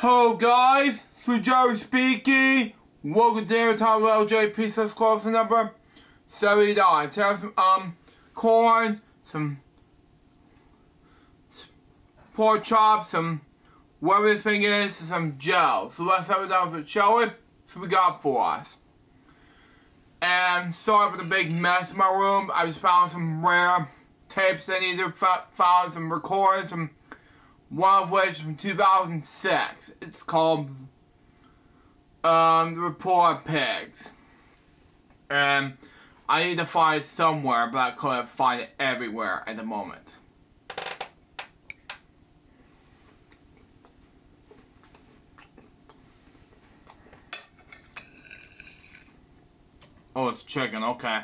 Hello guys, so Jerry speaking. Welcome to the time of LJ Pizza Club's number 79. Today some um corn, some pork chops, some whatever this thing is, some gel. So let's have it down with? So we got for us. And sorry for the big mess in my room. I just found some rare tapes I need to find some recordings, some one of which from 2006. It's called um, The Report Pigs. And I need to find it somewhere, but I couldn't find it everywhere at the moment. Oh, it's chicken, okay.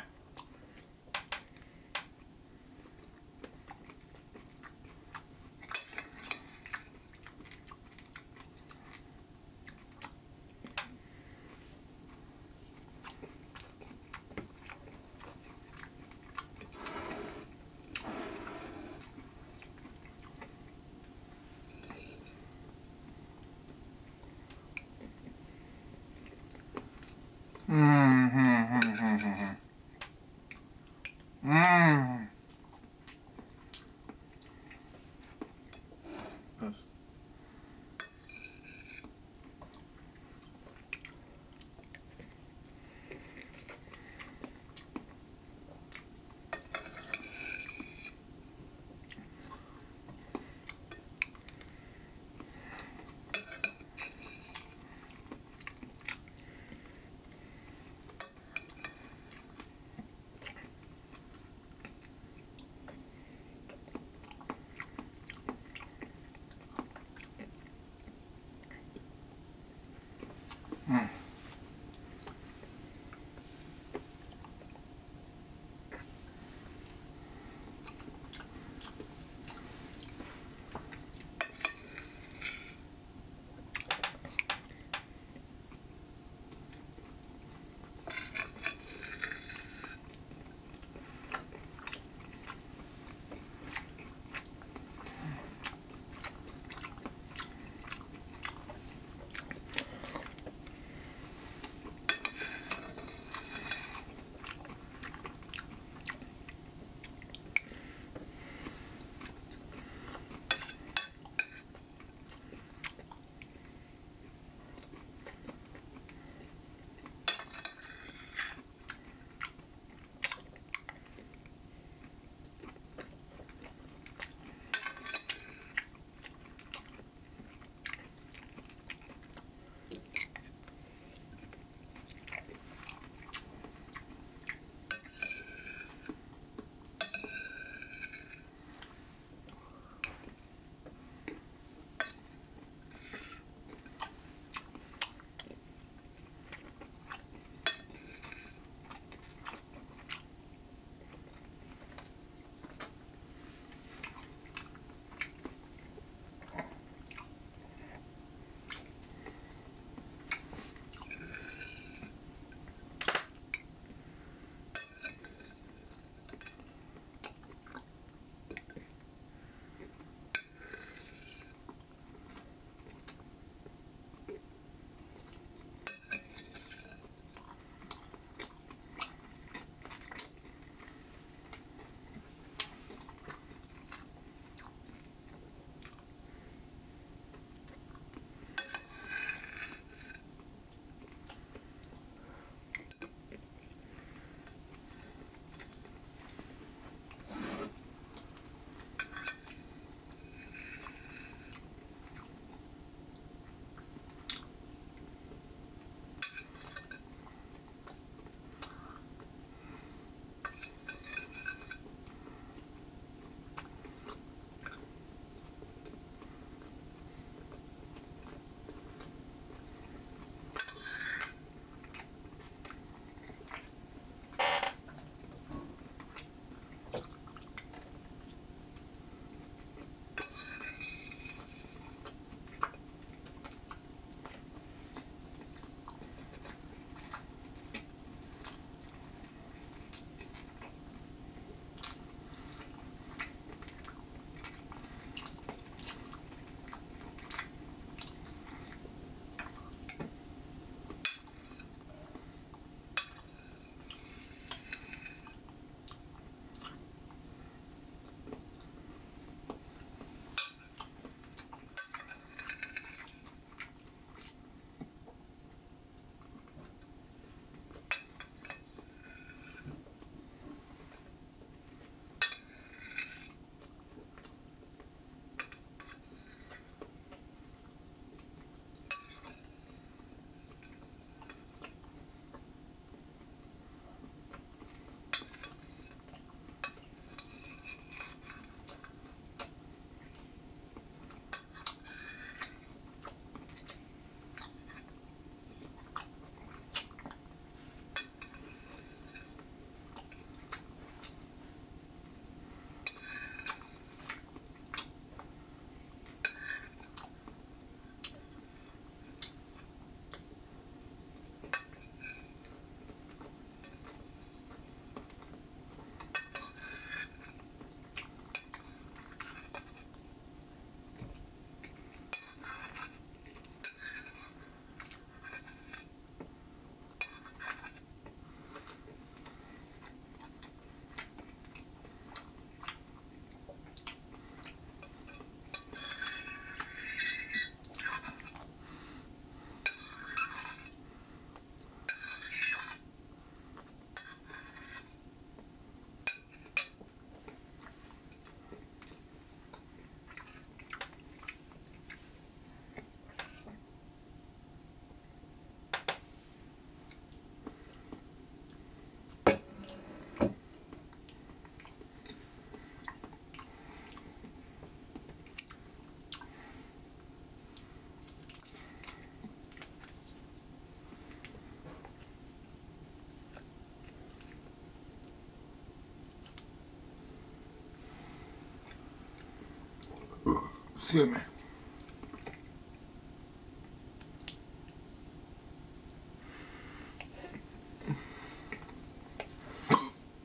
Excuse me.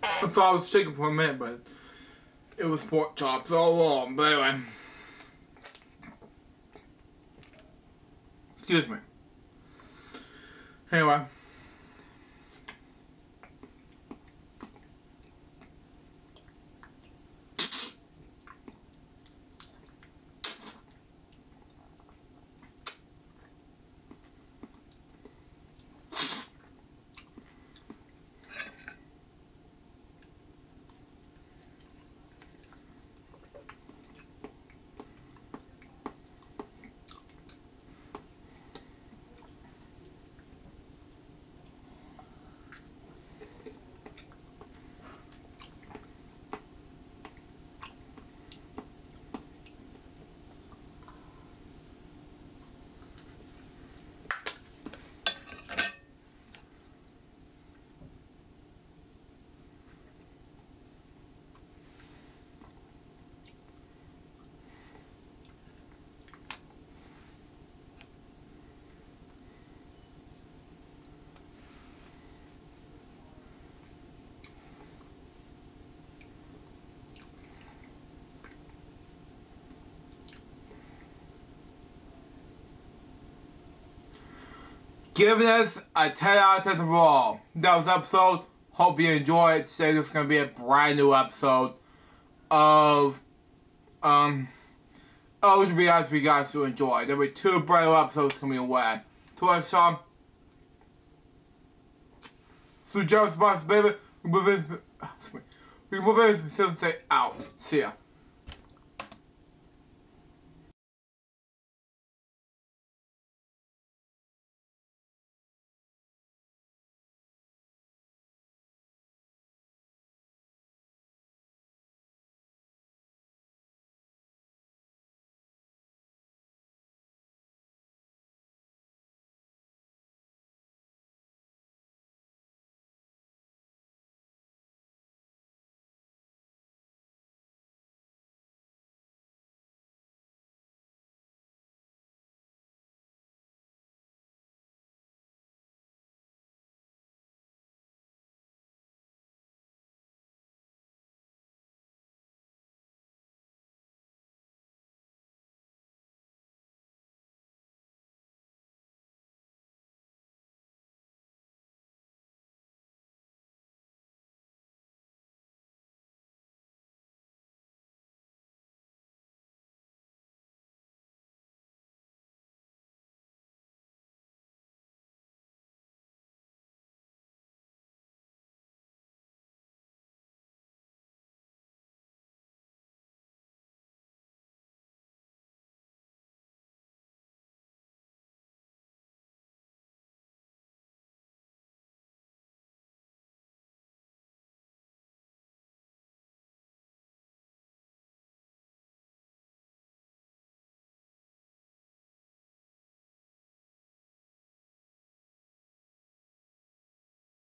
I thought I was chicken for a minute, but it was pork chops all along. But anyway. Excuse me. Anyway. Giving us a 10 out of 10 overall. That was episode. Hope you enjoyed. Today this is going to be a brand new episode of um Oh, should be guys to enjoy. There'll be two brand new episodes coming away. Next time. So Joe's boss baby. We will be we will be say out. See ya.